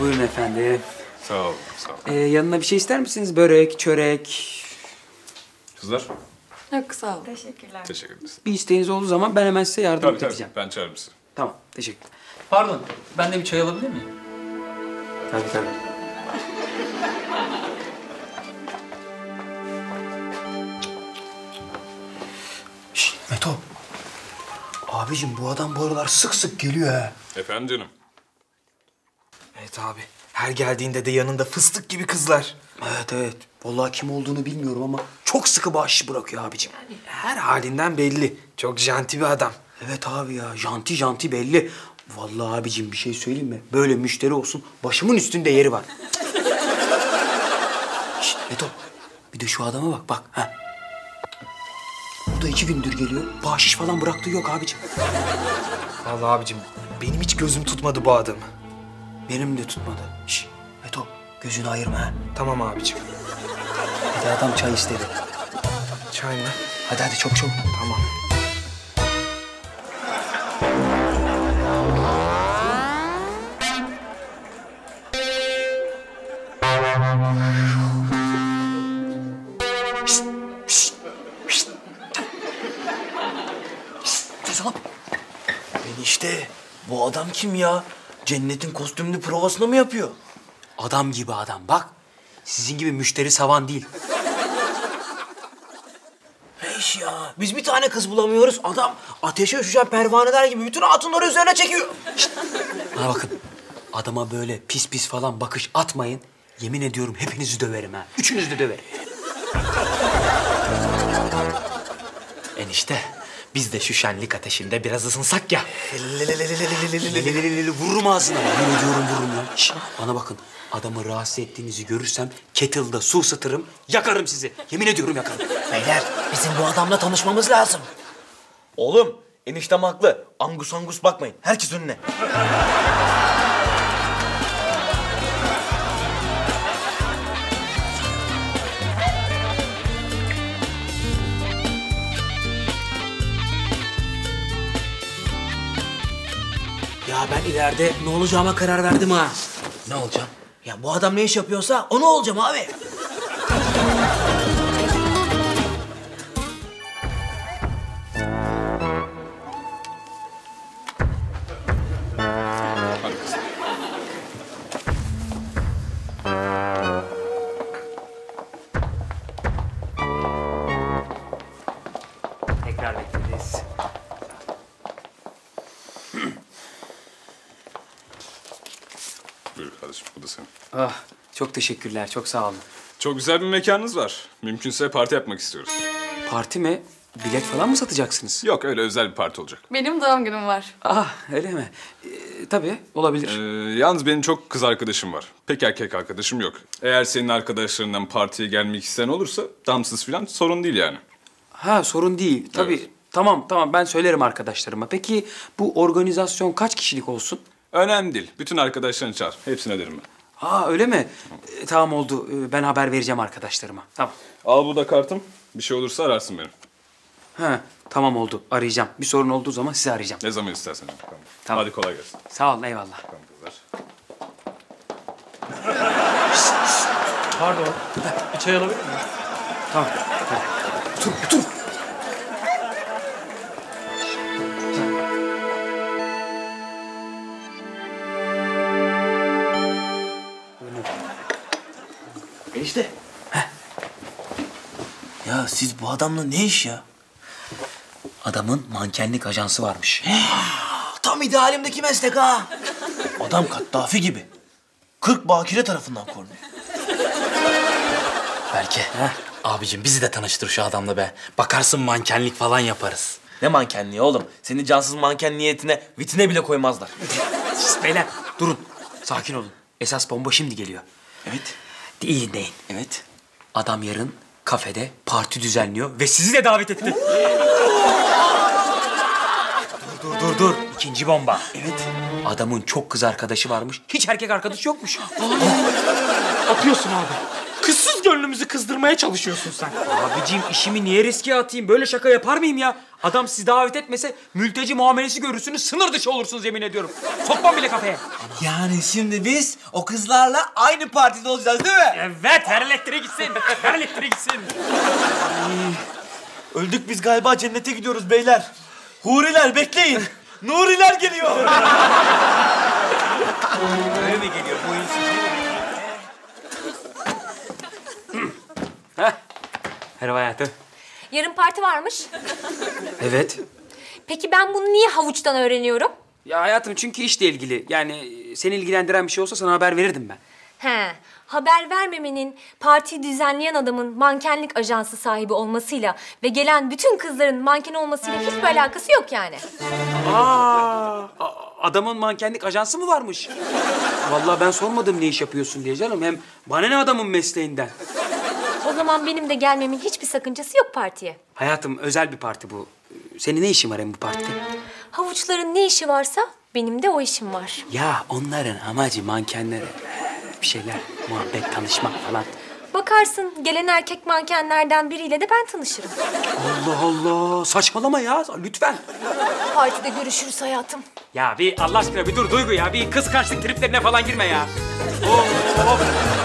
Buyurun efendim. Sağ ol, sağ ol. Ee, yanına bir şey ister misiniz? Börek, çörek. Kızlar, Yok sağ ol. teşekkür ederiz. Bir isteğiniz olduğu zaman ben hemen size yardım Tabii tabii, edeceğim. ben çağırırım sizi. Tamam, teşekkür Pardon, ben de bir çay alabilir miyim? Tabii tabii. Şşt Meto. Abicim bu adam bu aralar sık sık geliyor ha. Efendim canım. Evet abi. Her geldiğinde de yanında fıstık gibi kızlar. Evet evet. Vallahi kim olduğunu bilmiyorum ama çok sıkı bağış bırakıyor abicim. Her halinden belli. Çok janti bir adam. Evet abi ya janti janti belli. Vallahi abicim bir şey söyleyeyim mi? Böyle müşteri olsun başımın üstünde yeri var. Şşt Meto bir de şu adama bak bak. Ha. Bu da iki gündür geliyor. Bahşiş falan bıraktığı yok abicim. Vallahi abicim benim hiç gözüm tutmadı bu adamı. Benim de tutmadı. Şşt Meto gözünü ayırma ha. Tamam abicim. Bir de adam çay istedi. Çay mı? Hadi hadi çok çok. Tamam. Sus lan. Enişte bu adam kim ya? Cennetin kostümlü provasını mı yapıyor? Adam gibi adam bak. Sizin gibi müşteri savan değil. Ne iş ya? Biz bir tane kız bulamıyoruz. Adam ateşe üşüşen pervaneler gibi bütün hatunları üzerine çekiyor. Bana bakın. Adama böyle pis pis falan bakış atmayın. Yemin ediyorum hepinizi döverim ha. Üçünüzü de döverim. Enişte biz de şu şenlik ateşinde biraz ısınsak ya. vururum ağzına. Yemin ediyorum vururum ya. Şş, bana bakın. Adamı rahatsız ettiğinizi görürsem kettle'da su ısıtırım, yakarım sizi. Yemin ediyorum yakarım. Beyler bizim bu adamla tanışmamız lazım. Oğlum eniştem haklı. Angus angus bakmayın. Herkes önüne. İleride ne olacağıma karar verdim ha. Ne olacak? Ya bu adam ne iş yapıyorsa onu olacağım abi. Ah, çok teşekkürler, çok sağ olun. Çok güzel bir mekanınız var. Mümkünse parti yapmak istiyoruz. Parti mi? Bilet falan mı satacaksınız? Yok, öyle özel bir parti olacak. Benim doğum günüm var. Ah, öyle mi? Ee, tabii, olabilir. Ee, yalnız benim çok kız arkadaşım var. Pek erkek arkadaşım yok. Eğer senin arkadaşlarından partiye gelmek isteyen olursa damsız falan sorun değil yani. Ha, sorun değil. Tabii, Evet. tamam, tamam. Ben söylerim arkadaşlarıma. Peki bu organizasyon kaç kişilik olsun? Önemli değil. Bütün arkadaşlarını çağır. Hepsini öderim ben. Ha, öyle mi? Ee, tamam oldu. Ee, ben haber vereceğim arkadaşlarıma. Tamam. Al bu da kartım. Bir şey olursa ararsın beni. Ha, tamam oldu. Arayacağım. Bir sorun olduğu zaman sizi arayacağım. Ne zaman istersen. Tamam. Tamam. Hadi kolay gelsin. Sağ olun, eyvallah. Tamam kızlar. Pardon, bir çay alabilir miyim? Tamam. Dur, dur. Enişte. Ya siz bu adamla ne iş ya? Adamın mankenlik ajansı varmış. Tam idealimdeki meslek ha. Adam Kaddafi gibi. 40 bakire tarafından korunuyor. Belki. Abicim bizi de tanıştır şu adamla be. Bakarsın mankenlik falan yaparız. Ne mankenliği oğlum? Seni cansız manken niyetine vitrine bile koymazlar. Şşt, beyler durun. Sakin olun. Esas bomba şimdi geliyor. Evet. Değil deyin. Evet. Adam yarın kafede parti düzenliyor ve sizi de davet etti. dur dur dur dur. İkinci bomba. Evet. Adamın çok kız arkadaşı varmış. Hiç erkek arkadaşı yokmuş. Atıyorsun abi. Kızsız gönlümüzü kızdırmaya çalışıyorsun sen. Abicim işimi niye riske atayım? Böyle şaka yapar mıyım ya? Adam sizi davet etmese mülteci muamelesi görürsünüz, sınır dışı olursunuz yemin ediyorum. Sokmam bile kafeye. Yani şimdi biz o kızlarla aynı partide olacağız değil mi? Evet, ver elektriği gitsin. Ver elektriği gitsin. Öldük biz galiba cennete gidiyoruz beyler. Huriler bekleyin. Nuriler geliyor. Öyle mi geliyor? Bu insin Merhaba hayatım. Yarın parti varmış. Evet. Peki ben bunu niye havuçtan öğreniyorum? Ya hayatım çünkü işle ilgili. Yani seni ilgilendiren bir şey olsa sana haber verirdim ben. He, haber vermemenin partiyi düzenleyen adamın mankenlik ajansı sahibi olmasıyla ve gelen bütün kızların manken olmasıyla hiçbir alakası yok yani. Aa, a- adamın mankenlik ajansı mı varmış? Vallahi ben sormadım ne iş yapıyorsun diye canım. Hem bana ne adamın mesleğinden. O zaman benim de gelmemin hiçbir sakıncası yok partiye. Hayatım özel bir parti bu. Senin ne işin var hem bu partide? Havuçların ne işi varsa benim de o işim var. Ya onların amacı mankenlere bir şeyler, muhabbet, tanışmak falan. Bakarsın gelen erkek mankenlerden biriyle de ben tanışırım. Allah Allah saçmalama ya lütfen. Partide görüşürüz hayatım. Ya bir Allah aşkına bir dur Duygu ya. Bir kıskançlık triplerine falan girme ya. Aynı